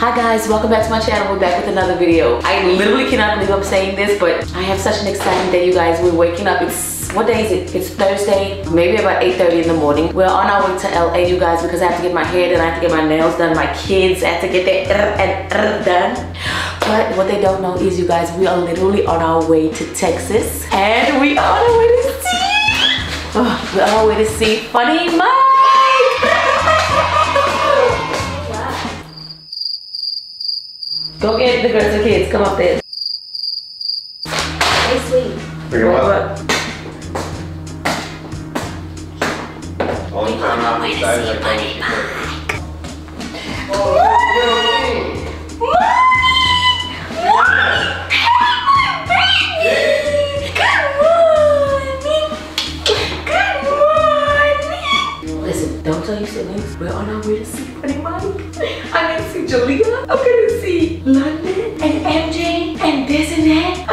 Hi guys, welcome back to my channel. We're back with another video. I literally cannot believe I'm saying this, but I have such an exciting day, you guys. We're waking up. It's what day is it? It's Thursday, maybe about 8.30 in the morning. We're on our way to LA, you guys, because I have to get my hair done, I have to get my nails done, my kids have to get their er and er done. But what they don't know is, you guys, we are literally on our way to Texas, and we are on our way to see, oh, we're on our way to see Funny Mike. Go get the girls and kids. Come up there. Hey, sweet. Bring him What, up. what? Only time I'm excited like that. Listen, don't tell your siblings. We're on our way to see Funny Mike. I'm gonna see Julia. I'm gonna see London and MJ and that.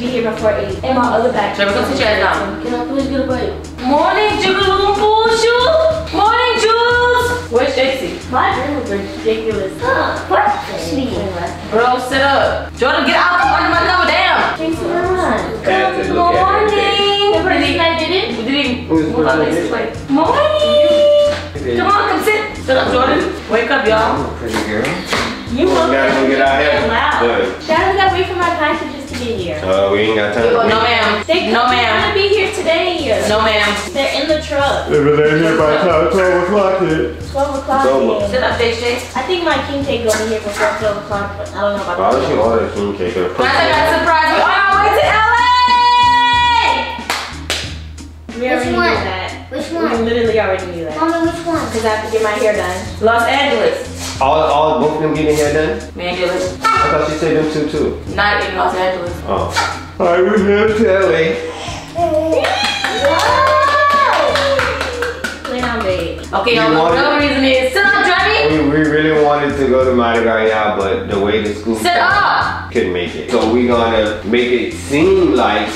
Should be here before eight. In my other bag. Trevor, come sit your ass down. Can I please get a bite? Morning, Jigaloon Shoe. Morning, Jules. Where's JC? My dream was ridiculous. what? Sweet. Bro, sit up. Jordan, get out from under my cover. Damn. Thanks so much. Had Good morning. The person that did it? We didn't even Who's move on this way. Morning. Come on, come sit. Sit up, Jordan. Wake up, y'all. Pretty girl. You We look gotta go get out here. loud. Good. Shadow gotta wait for my packages to get here. Uh, we ain't got time. No, ma'am. They No, they're ma'am. gonna be here today. No, ma'am. They're in the truck. If it ain't here by 12 o'clock 12 o'clock. Double. here. Up, JJ. I think my king cake gonna be here before 12 o'clock, but I don't know about Why would that. you order a king cake? or a Can I tell you a surprise? We're on our way to LA. We already Which knew one? that. Which We literally already knew that. Mommy, which one? Because I have to get my hair done. Los Angeles. All, all, both of them getting hair done? Angeles. I thought she said them two too. Not in Los Angeles. Oh. We headed to LA. Okay, y'all. The want real it? reason is sit up, Dreamy. We, we really wanted to go to Mardi Gras, but the way the school Sit up. couldn't make it. So we gonna make it seem like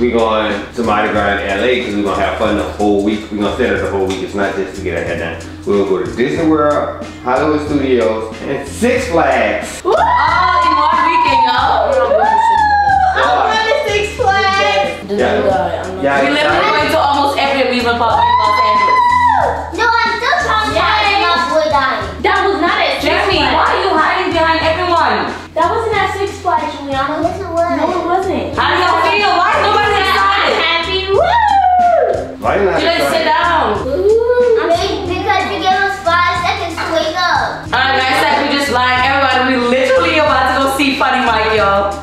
we going to Mardi Gras in LA because we're gonna have fun the whole week. We're gonna stay there the whole week. It's not just to get our head done. We'll go to Disney World, Hollywood Studios, and Six Flags. All in one weekend, y'all. I'm going to Six Flags. Yeah. Yeah, We literally excited? going to almost every amusement park in Los Angeles. No, I'm still trying to Yes. find my boy dying. That was not at Six Jeffy, Flags. why are you hiding behind everyone? That wasn't at Six Flags, Juliana. Yes, it was. No, it wasn't. How do y'all feel? Why you not You didn't sit down. I mean, because you gave us five seconds to wake up. Alright guys, that we just lying. Everybody, we literally about to go see Funny Mike, y'all.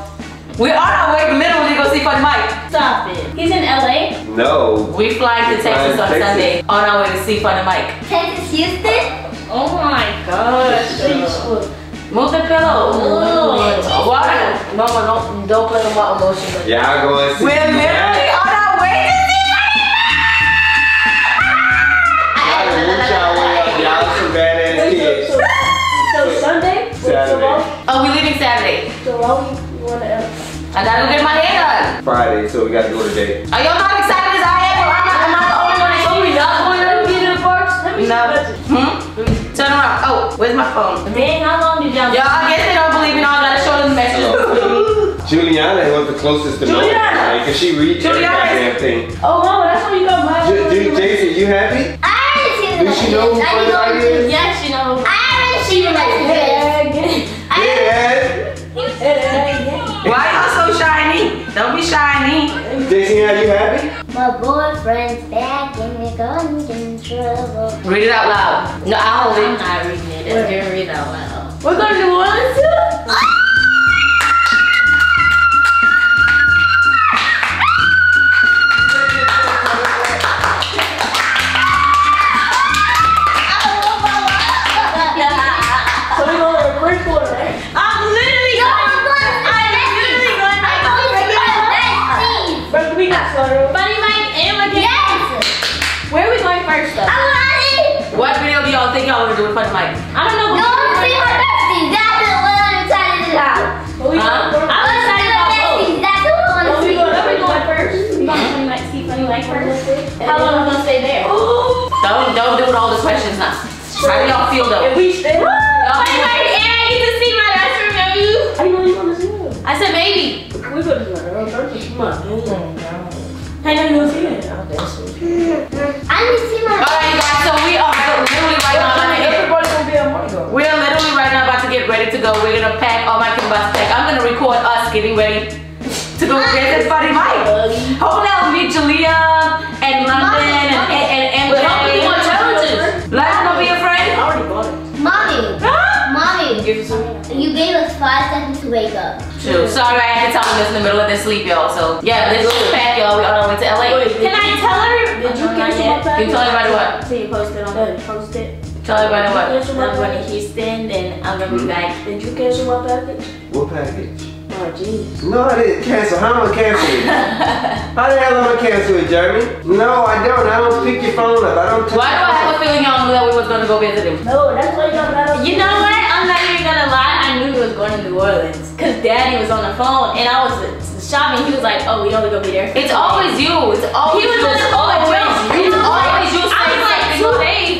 We're on our way to literally go see Funny Mike. Stop it. He's in LA. No. We flying to We Texas on Texas. Sunday on our way to see Funny Mike. Texas, Houston? Oh my gosh. Move the pillow. Oh, Ugh. Water. Mama, don't, don't play about emotions. Y'all going to see We're literally Oh, we leaving Saturday. So why we want to I gotta go get my hair done. Friday, so we gotta go today. Are y'all not excited as I am? Or am I, am I the only one that's So we not going to be in the parks? Let me No. see. Hmm? Turn around. Oh, where's my phone? Man, how long did y'all Y'all, I guess they don't believe me. Now I gotta show them the message. Juliana was the closest to know. Juliana. Because she reads every Juliana. goddamn thing. Oh, mama, that's why you got my J- J- Jason, you happy? I already seen the Does she know who messages. I Funny know Mike who- is? Yes, you know. I already seen the Jason, are you happy? My boyfriend's back and we're gonna get in trouble. Read it out loud. No, I'll hold I'm it. not reading it. It's gonna read it out loud. We're going to New Orleans Funny Mike? I don't know. Go but- see my besties. That's the one I'm excited about. But we Huh? going- I'm Go excited see my about both. besties. That's the one I Where want to we see. going? Where we going first? We going to Funny Mike, see Funny Mike first? How long are we gonna stay there? Don't don't do it all the questions now. How do y'all feel though? Ready to go ah. get visit Buddy Mike. Hold on, meet Julia and London and, and, and, and But how many more challenges? Like, don't be afraid. I already bought it. Mommy. Mommy. Give it. You gave us five seconds to wake up. True. Sorry, I had to tell them this in the middle of their sleep, y'all. So yeah, let's just pack, y'all. We all went to LA. Wait, Can I tell her? Did you get not cancel yet. my package? You tell everybody what? So you post it on post it. Tell everybody what? I'm going to? Houston, then I'm gonna be hmm? back. Did you cancel my package? What package? Oh, jeez. No, I didn't cancel. How am I canceling? How the hell am I canceling, Jeremy? No, I don't. I don't pick your phone up. I don't. touch Why do I have a feeling y'all knew that we was gonna go visit him? No, that's why you got that. You know what? I'm not even gonna lie. I knew he was going to New Orleans because Daddy was on the phone and I was shopping. He was like, "Oh, we only gonna be there." It's always you. It's always He was you. on the It's phone always you. It's always you. I was like saying two something. days,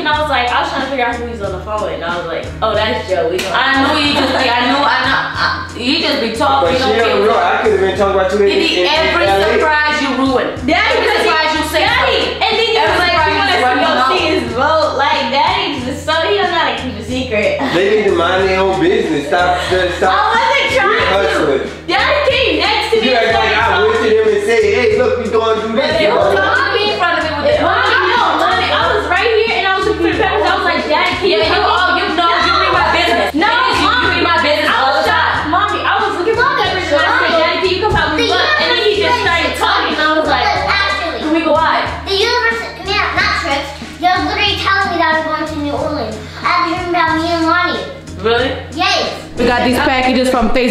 and I was thinking, I was like, I was trying to figure out who he's on the phone with, and I was like, oh, that's Joe. I knew you just be. I knew. I know. I, you just be talking. But You she don't don't know. I could have been talking about you in, Did in, he in every LA. surprise you ruined? Daddy, Every surprise you say Daddy, something. and then he Every like, you you want to go see his vote. Like, Daddy just so he don't know how to keep a secret. They need to mind their own business. Stop. Stop. I wasn't trying to. hustling. Daddy came next to me. You and act like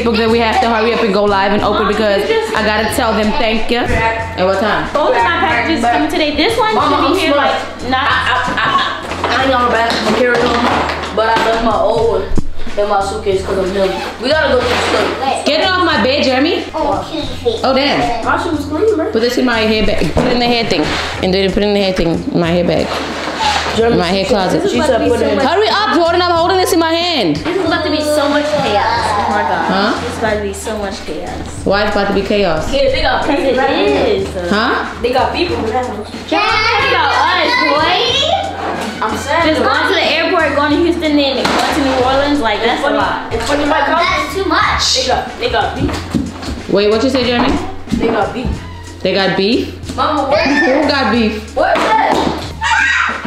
Facebook that we have to hurry up and go live and open because I gotta tell them thank you. At what time? Both of my packages coming today. This one Mama, should be I'm here smart. like not. I, I, I ain't got my bag, my carry on, but I left my old one in my suitcase because I'm healthy. We gotta go to the store. Get it off my bed, Jeremy. Oh. Oh, damn. My shoe was clean, man. Put this in my hair bag. Put it in the hair thing. And then put it in the hair thing. My hair bag. Jeremy, My hair she said- closet. She said put it in. Hurry up, Jordan. I'm holding this in my hand. This is about to be so much chaos. Oh my god. Huh? This is about to be so much chaos. Why it's about to be chaos? Yeah, they got Because people. it is. Huh? They got people in that house. Think about us, boy. I'm sad. Just going to the airport, going to Houston, then going to New Orleans, like that's a lot. It's funny, my house. That's too much. They got, they got beef. Wait, what you say, Jeremy? They got beef. They got beef? Mama, what? Who got beef? Where's that?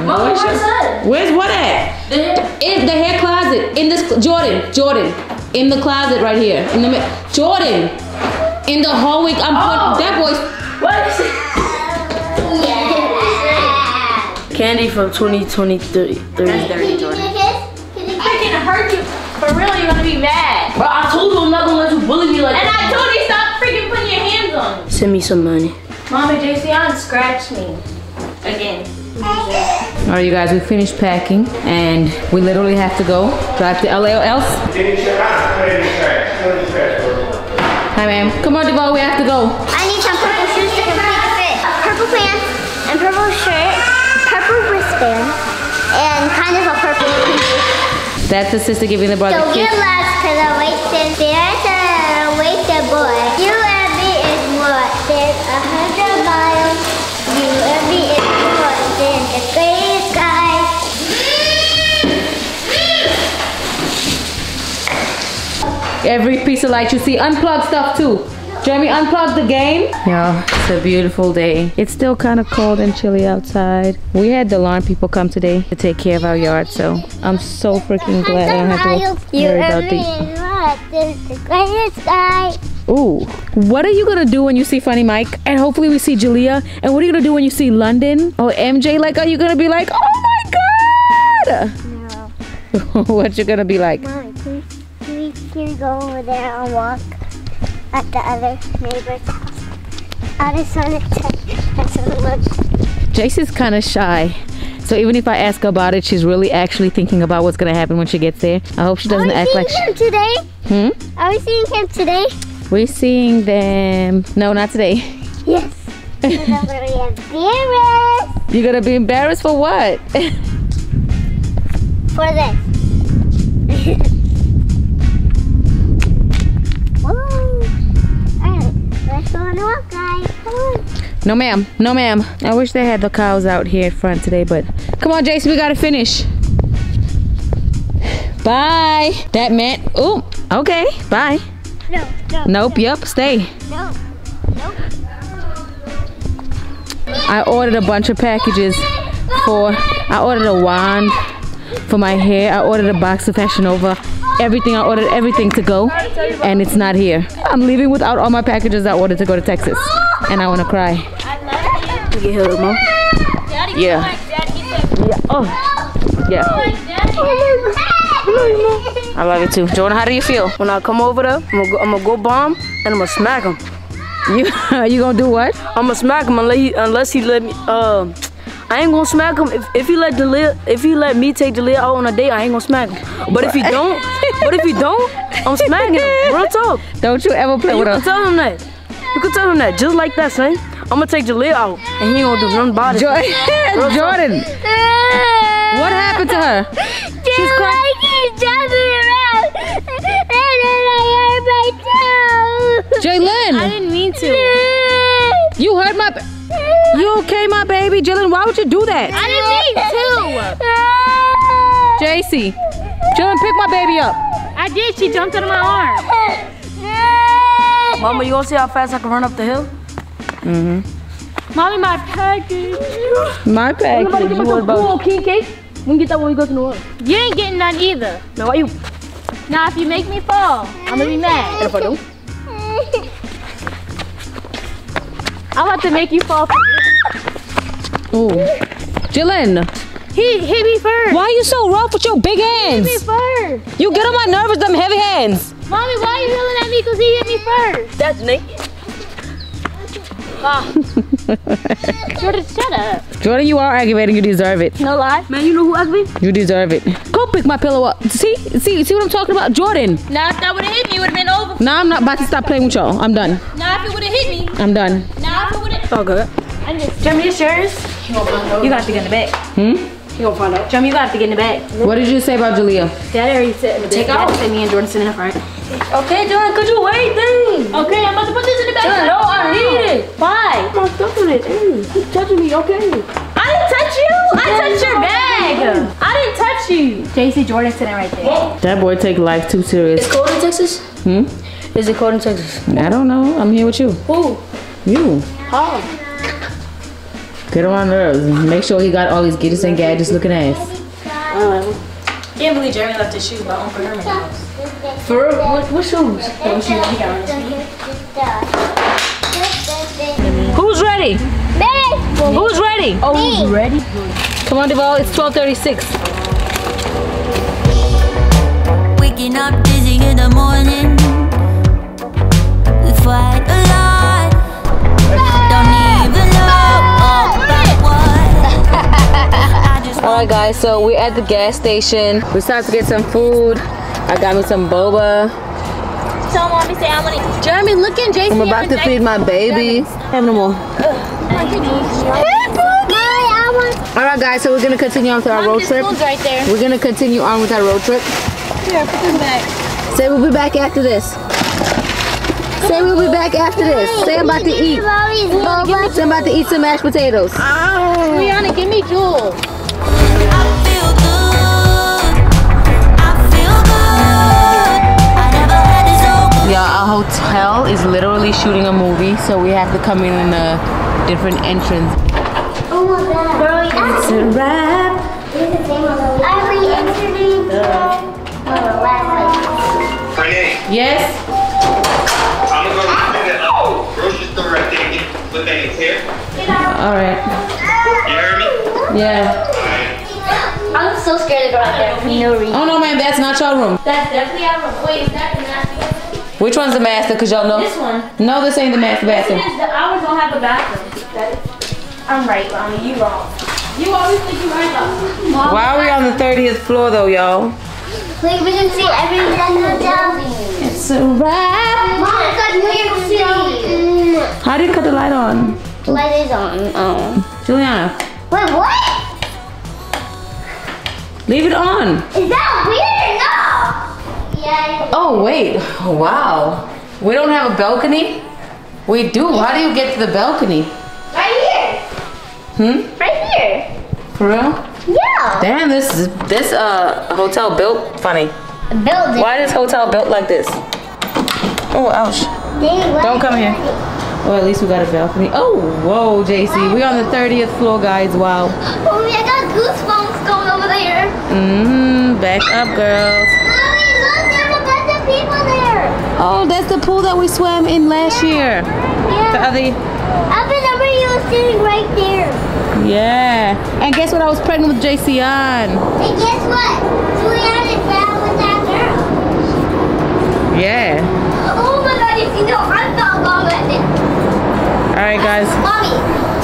Mama, Where's where's that? Where's what at? The hair. In the hair closet. In this Jordan. Jordan. In the closet right here. In the mid- Jordan. In the hallway. I'm Oh. putting that boy's. What is it? Yeah. Candy from 2023. Can you give me a kiss? Can I can hurt you. For real, you're gonna be mad. Bro, I told you I'm not gonna let you bully me like And I told you stop freaking putting your hands on me. Send me some money. Mommy, JC scratched me. Again. Alright, you guys, we finished packing and we literally have to go drive to LA or else. Hi, ma'am. Come on, Devon, we have to go. I need some purple shoes to complete the fit. Purple pants and purple shirt, purple wristband, and kind of a purple. That's the sister giving the brother So get lost because I wasted. There's a wasted boy. You and me is more than a hundred Every piece of light you see, unplug stuff too. Jeremy, unplug the game. Yeah, it's a beautiful day. It's still kind of cold and chilly outside. We had the lawn people come today to take care of our yard, so I'm so freaking glad I don't have to You worry and about me the. is the gray sky. Ooh, what are you gonna do when you see Funny Mike? And hopefully we see Julia. And what are you gonna do when you see London oh, or MJ? Like, are you gonna be like, oh my god? No. what you gonna be like? Mommy, please, please, can we go over there and walk at the other neighbor's house? I just want to, I just want to look. Jason's kind of shy. So even if I ask her about it, she's really actually thinking about what's gonna happen when she gets there. I hope she doesn't act like. Are we seeing like she, today? hmm. Are we seeing him today? We're seeing them. No, not today. Yes. I'm gonna be embarrassed You're gonna be embarrassed for what? for this. Let's go on a walk, guys. Come on. no, ma'am. No, ma'am. I wish they had the cows out here in front today, but come on, Jason, we gotta finish. Bye. That meant. Oh, okay. Bye. No, no. Nope. Yep. Stay. No. Nope. I ordered a bunch of packages for. I ordered a wand for my hair. I ordered a box of Fashion Nova. Everything. I ordered everything to go, and it's not here. I'm leaving without all my packages I ordered to go to Texas, and I want to cry. You held, mom. Daddy, Yeah. Yeah. Oh. Yeah. I love it too. Jordan, how do you feel? When I come over there, I'm gonna go, I'm gonna go bomb and I'm gonna smack him. You are you gonna do what? I'm gonna smack him unless he, unless he let me. Um, I ain't gonna smack him if, if he let Delia, if he let me take Delia out on a date. I ain't gonna smack him. But if he don't, but if he don't, I'm smacking him. Real talk. Don't you ever play You with can tell him that. You can tell him that just like that, son. I'm gonna take Jaleel out and he ain't gonna do nothing about it. Jordan, Jordan, what happened to her? She's crying. like jumping around. And then I hurt my toe. Jalen, didn't mean to. You hurt my. ba- You okay, my baby? Jalen, why would you do that? I didn't mean to. JC, Jalen, pick my baby up. I did. She jumped out of my arm. Mama, you gonna see how fast I can run up the hill? Mm-hmm. Mommy, my package. My package. Nobody get You my worried cool king cake. We can get that when we go to New Orleans. You ain't getting none either. Now why you? Now, if you make me fall, I'm gonna be mad. And if I do? I'm about to make you fall. Oh, Jalen, He hit me first. why are you so rough with your big hands? Hit me first. You get on my nerves with them heavy hands. Mommy, why are you yelling at me? Cause he hit me first. That's Nate. Jordan, shut up. Jordan, you are aggravating. You deserve it. No lie. Man, you know who asked me? You deserve it. Go pick my pillow up. See, see, see what I'm talking about, Jordan. Now, if that would have hit me, it would have been over. Now I'm not about to stop playing with y'all. I'm done. Now, if it would have hit me, I'm done. now if it would have. Oh, good. I just. Jeremy, you serious? You gonna get in the back. Hmm? You gonna find out. Jeremy, you gonna get in the back. What did you say about Julia? Dad already said in the Take back. out. Dad said me and Jordan sitting in the front. Okay, Jordan, could you wait then? Okay, I'm about to put this in the bag. Jordan, no, I need it. Why? I'm not touching it. Mm, keep touching me, okay? I didn't touch you. I touched your bag. I didn't touch you. JC Jordan sitting right there. That boy take life too serious. It's cold in Texas? Hmm? Is it cold in Texas? I don't know. I'm here with you. Who? You. How? Get on my nerves. Make sure he got all these gadgets and gadgets looking ass. Uh, Can't believe Jeremy left his shoes by Uncle Herman house. For real? What, what shoes? Who's ready? Baby, Who's ready? Oh, you ready? Come on, Deval. It's 12.36. Waking up dizzy in the morning We fight a lot Don't even know about what Alright guys. So we're at the gas station. We started to get some food. I got me some boba. Tell mommy say I'm gonna. Jeremy, look in JC. I'm about to feed my baby. Have no more. All right, guys. So we're gonna continue on with our road trip. right there. We're gonna continue on with our road trip. Here, put this back. Say we'll be back after this. Say we'll be back after this. Say I'm about to eat. Boba. Say I'm about to eat some mashed potatoes. Ah. Rihanna, give me Jules. Yeah, our hotel is literally shooting a movie, so we have to come in in a different entrance. Oh my god. Girl, it's a wrap. I re-introduced uh. Renee, Yes? I'm gonna go to oh, the grocery store right there and get what that is here. All right. You heard me? Yeah. I'm so scared to go out there for no reason. Oh no, man, that's not your room. That's definitely our room. Wait, is that the master? Which one's the master? Cause y'all know. This one. No, this ain't the master This bathroom. is the ours don't have a bathroom. That is, I'm right, mommy. You wrong. You always think you're right though. Why are we on the 30th floor though, y'all? Like we can see everything in the building. It's a wrap. Mom, it's like New How do you cut the light on? Light is on. Oh. Juliana, Wait, what? leave it on. Is that weird? Yeah. Oh, wait. Wow. We don't have a balcony? We do. How do you get to the balcony? Right here. Hmm? Right here. For real? Yeah. Damn, this is this uh hotel built funny. Building. Why is hotel built like this? Oh, ouch. Don't come here. Oh, at least we got a balcony. Oh, whoa, JC. We on the 30th floor, guys. Wow. Oh, I got goosebumps going over there. Mmm, back up, girls. Mommy, look, there's a bunch of people there. Oh, that's the pool that we swam in last year. The Yeah. other, I remember you were sitting right there. yeah. And guess what? I was pregnant with JC on. And guess what? Juliana fell with that girl. Yeah. Oh my god, you know, I'm so glad at it. All right, guys. Mommy,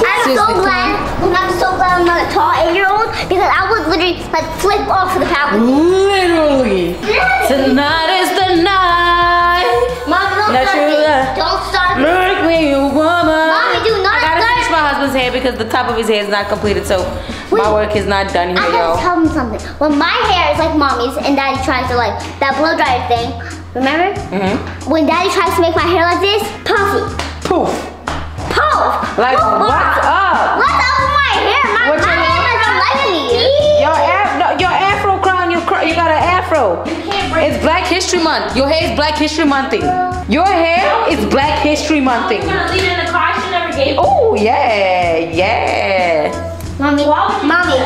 I'm so glad. I'm so glad I'm not a tall eight-year-old because I would literally like flip off of the balcony. Literally. Because the top of his hair is not completed, so my work is not done I here, gotta y'all. tell him something. When my hair is like mommy's and daddy tries to like that blow dryer thing, remember? Mhm. When daddy tries to make my hair like this, puffy. Poof. Poof! Like, Poof. what's up? What's up with my hair? My, my hair like me. Your, af- no, your afro crown, you, cr- you got an afro. It's Black History Month. Your hair is Black History Monthing. Your hair is Black History I'm Monthing. Gonna leave it in the car. She never gave. Oh, yeah, yeah. Mommy, Why would you mommy,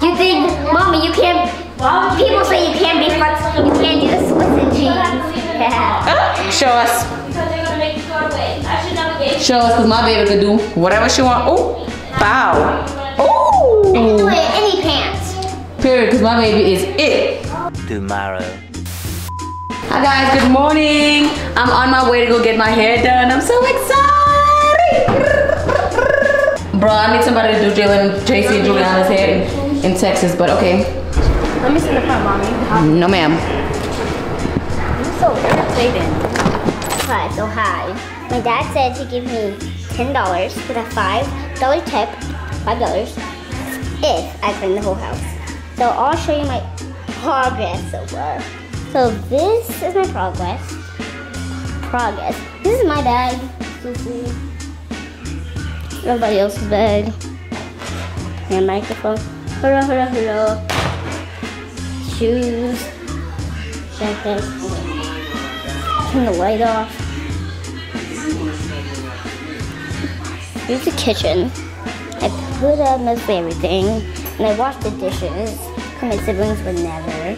do you think, mommy, you can't, Why would people do say you can't be flexible, you can't do the splits and jeans. Yeah. Uh, show us. Because they're gonna make you go away. I should never gave. Show us, because my baby could do whatever she want. Oh, bow. I can do Oh. it any pants. Period, because my baby is it. tomorrow. Hi guys, good morning. I'm on my way to go get my hair done. I'm so excited. Bro, I need somebody to do Jalen, JC, and Juliana's hair in, in Texas, but okay. Let me sit in front, mommy. No ma'am. I'm so irritated. Hi, so hi. My dad said to give me ten dollars with a five dollar tip, five dollars, if I clean the whole house. So I'll show you my progress so far. So this is my progress. Progress. This is my bag. Everybody else's bed. And microphone. Hello, hello, hello. Shoes. Jacket. Turn the light off. Here's the kitchen. I put up mostly everything. And I washed the dishes. 'cause my siblings would never.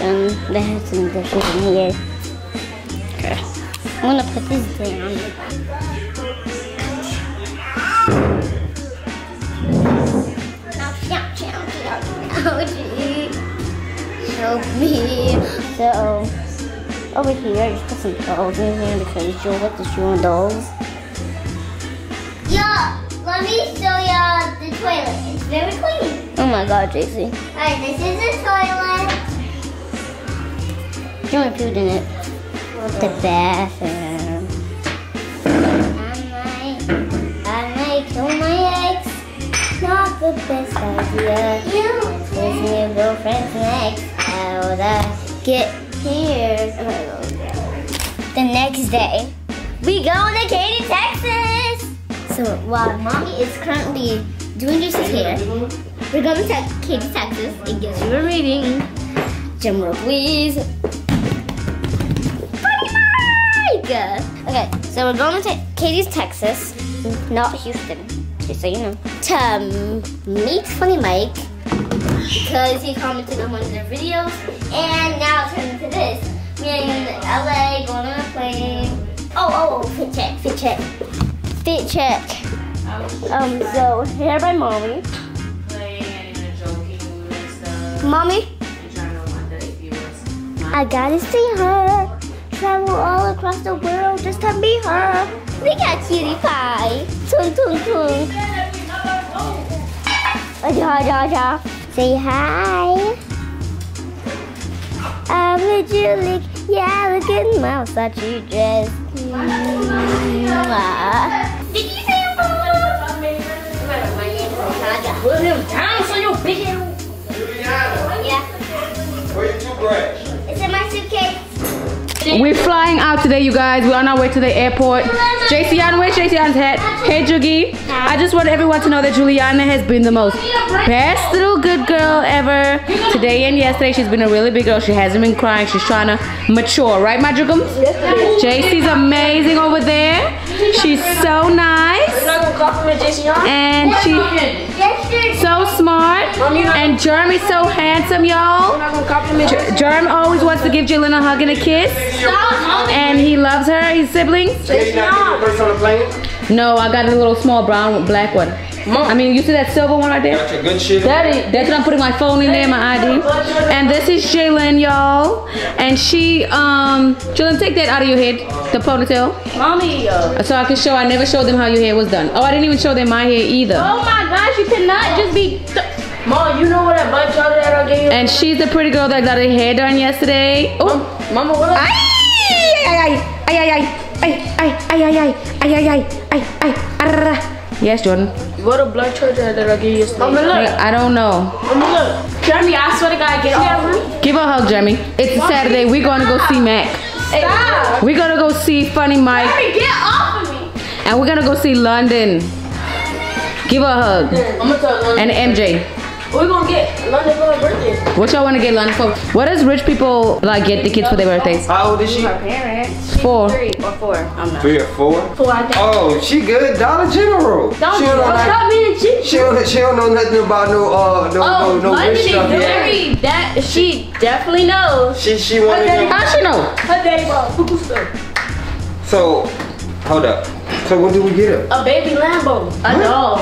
Um, they had some dishes in here. Okay. I'm gonna put these down. Help me. So, over here, I just put some dolls in here because Joel likes to chew on dolls. Yeah, let me show y'all the toilet. It's very clean. Oh my god, JC. Alright, this is the toilet. You only pooed in it. The bathroom. I might, I might kill my ex. Not the best idea. You. This new girlfriend's next. I get here? The next day, we go to Katy, Texas. So while mommy is currently doing just hair, we're going to Katy, Texas and get you a reading. Drum roll, please. Funny Mike! Okay, so we're going to Katy's, Texas, not Houston, just so you know, to meet Funny Mike because he commented on one of their videos, and now it's turned into this. Me in LA going on a plane. Oh, oh, oh, fit check, fit check, fit check. Um, so here by mommy. Mommy, I gotta see her. Travel all across the world just to meet her. We got cutie pie. Tung tung tung. Ja, ja, ja. Say hi. I'm a Julie. Yeah, look at mouse that you just. Did you say Put him down so you big. Yeah. Where you two bright? We're flying out today, you guys. We're on our way to the airport. JCN, where's JCN's head? Hey, Jugi. I just want everyone to know that Juliana has been the most best little good girl ever. Today and yesterday, she's been a really big girl. She hasn't been crying. She's trying to mature, right, my Jugums? JC's amazing over there. She's so nice. And she so smart. And Jeremy's so handsome, y'all. You're not gonna compliment JC? Jeremy always wants to give Jalen a hug and a kiss. And he loves her, his siblings. Hey, you not taking first on the plane? No, I got a little small brown, black one. I mean, you see that silver one right there? Got your good shit. Daddy, that's what I'm putting my phone in there, my ID. And this is Jalen, y'all. And she, um, Jalen, take that out of your head, the ponytail. Mommy, uh, So I can show, I never showed them how your hair was done. Oh, I didn't even show them my hair either. oh my gosh, you cannot just be. Mom, you know what that butt charger that I gave you? And she's the pretty girl that got her hair done yesterday. Oh, Mama, what up? ay, ay, ay, ay, ay, ay, ay, ay, ay, ay, ay, ay, ay, ay. Yes, Jordan. What a blood charger that I gave you yesterday? I don't know. Mama, look. Jeremy, I swear to God, get off me. Give a hug, Jeremy. It's a Saturday. We're gonna go see Mac. Stop. We're gonna go see Funny Mike, Jeremy, get off of me. and we're gonna go see London. Give a hug. I'm gonna tell London. And MJ. We're gonna get London for her birthday. What y'all wanna get London for? What does rich people like get the kids for their birthdays? How old is she? Four. Three or four. I'm not. Three or four? Four, I think. Oh, she good. Dollar General. Don't she don't know like- stop being cheap. She don't, she don't know nothing about no uh no Oh, no no London rich is stuff yet. very that she definitely knows. She she wanted to How she know? Her daddy bought cuckoo stuff. So hold up. So what do we get her? A baby Lambo. A doll.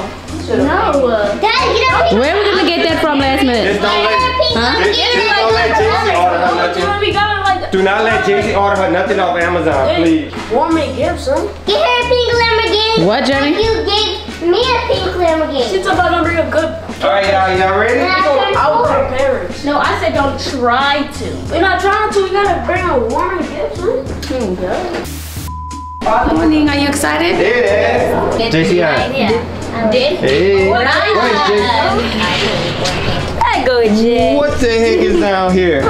No. uh, Dad, get up. Where we gonna get that from last minute? Just don't let Huh? just, just don't let JC order her You nothing. wanna be going like that? Do not let JC order her nothing off Amazon, please. Warming gifts, son. Get her a pink Lamborghini. What, Jenny? Like you gave me a pink Lamborghini. She's about to bring a good. Alright, y'all, y'all ready? I was her parents. No, I said don't try to. We're not trying to. We gotta bring a warming gift, son. Morning, are you excited? Yeah. JC, Did? hey. What is I go, Jay. What the heck is down here?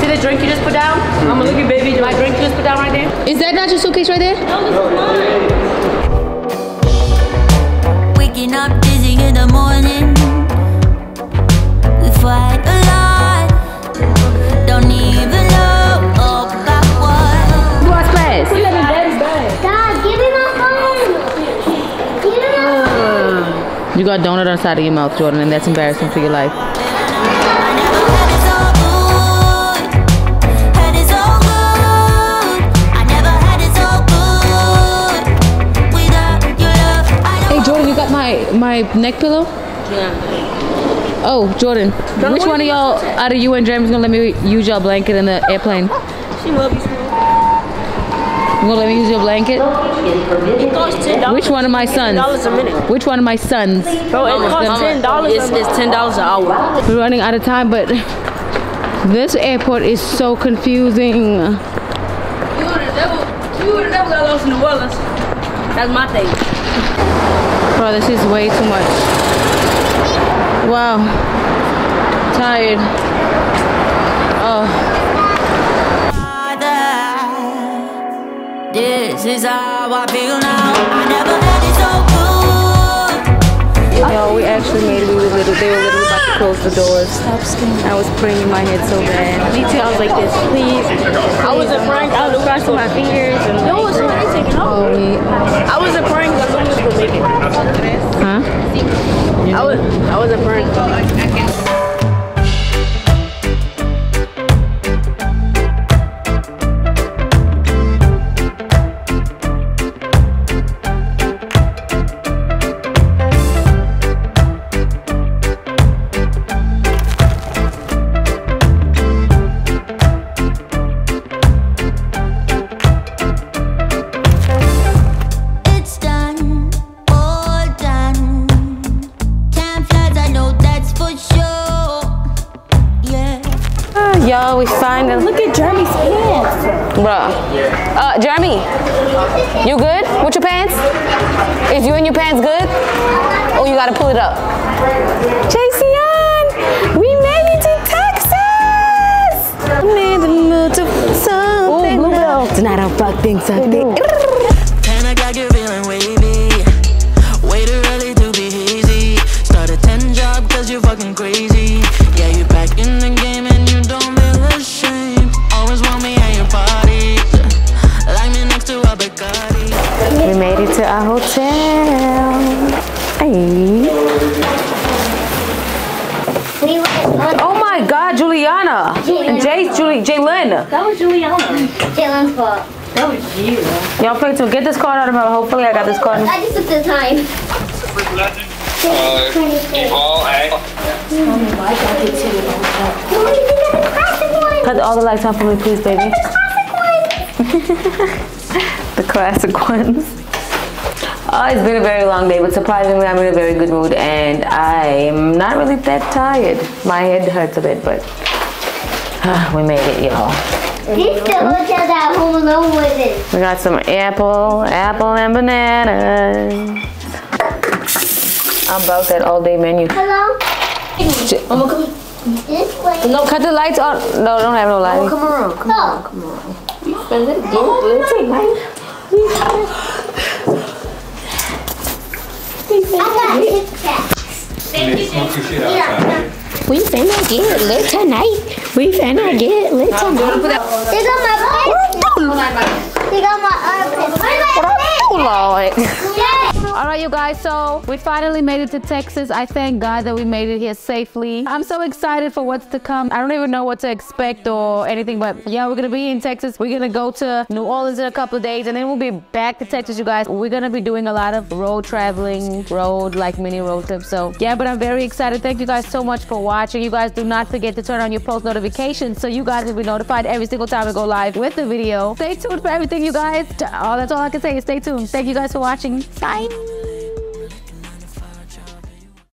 See the drink you just put down? I'm gonna look at baby. Do my drink you just put down right there? Is that not your suitcase right there? No, Waking up dizzy in the morning. We fight You got a donut on the side of your mouth, Jordan, and that's embarrassing for your life. I never had it so good. Had it so good. I never had it so good. Without your love, I don't Hey, Jordan, you got my my neck pillow? Yeah. Oh, Jordan, which one of y'all out of you and Jeremy's gonna let me use your blanket in the airplane? She love you. You gonna let me use your blanket? It costs ten dollars. Which one of my sons? dollars a minute. Which one of my sons? Bro, it costs ten dollars. It's, it's ten dollars an hour. We're running out of time, but this airport is so confusing. You would have never, you would have never got lost in New Orleans. That's my thing. Bro, this is way too much. Wow. Tired. This is how I feel now. I never had it so good. Yo, we actually made it. We were little. they were literally about to close the doors. Stop screaming. I was praying in my head so bad. Me too. I was like this, please. I wasn't praying. I was crossing my fingers and No, it's off. oh, I wasn't praying because I was gonna make it. huh? I was, I wasn't praying. Jeremy's pants. Bruh. Uh, Jeremy, you good with your pants? Is you and your pants good? Oh, you gotta pull it up. Jason, we made it to Texas. I'm in the mood to put something up. Tonight I'm fucking something. Kinda hotel. Hey. Oh my God, Juliana and Jay, Julie, Jalen. That was Juliana. Jalen's fault. That was you. Y'all play to get this card out of my. Hopefully, I got this card. I just took the time. Cut all the lights on for me, please, baby. the classic ones. Oh, it's been a very long day, but surprisingly, I'm in a very good mood, and I'm not really that tired. My head hurts a bit, but ah, we made it, y'all. This the hotel that Home Alone was in. We got some apple, apple and bananas. I'm about that all day menu. Hello? This way. No, cut the lights on. No, don't have no lighting. Come around. Come on. Come on. I got Tic Tacs. We finna get lit tonight. We finna get lit tonight. They got my pen. They got my other pen. Oh, Lord. All right, you guys. So we finally made it to Texas. I thank God that we made it here safely. I'm so excited for what's to come. I don't even know what to expect or anything, but yeah, we're gonna be in Texas. We're gonna go to New Orleans in a couple of days, and then we'll be back to Texas, you guys. We're gonna be doing a lot of road traveling, road like mini road trips. So yeah, but I'm very excited. Thank you guys so much for watching. You guys do not forget to turn on your post notifications so you guys will be notified every single time we go live with the video. Stay tuned for everything, you guys. Oh, that's all I can say. Stay tuned. Thank you guys for watching. Bye never